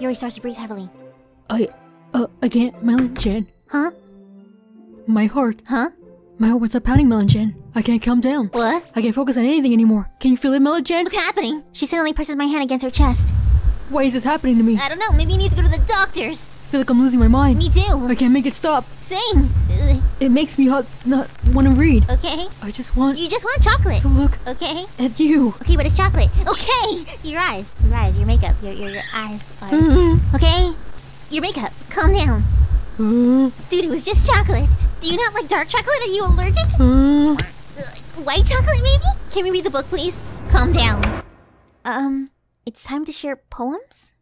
Yuri starts to breathe heavily. I, uh, I can't, Melon Chan. Huh? My heart, Huh? my heart won't stop pounding, Melon Chan. I can't calm down. What? I can't focus on anything anymore. Can you feel it, Melon Chan? What's happening? She suddenly presses my hand against her chest. Why is this happening to me? I don't know, maybe you need to go to the doctors. I feel like I'm losing my mind. Me too. I can't make it stop. Same. It makes me hot, not want to read. Okay? I just want You just want chocolate. to look Okay? at you. Okay, but it's chocolate. Okay! Your eyes. Your eyes, your makeup, your your, your eyes are Okay? Your makeup. Calm down. Uh, Dude, it was just chocolate. Do you not like dark chocolate? Are you allergic? uh, white chocolate, maybe? Can we read the book, please? Calm down. Um, it's time to share poems?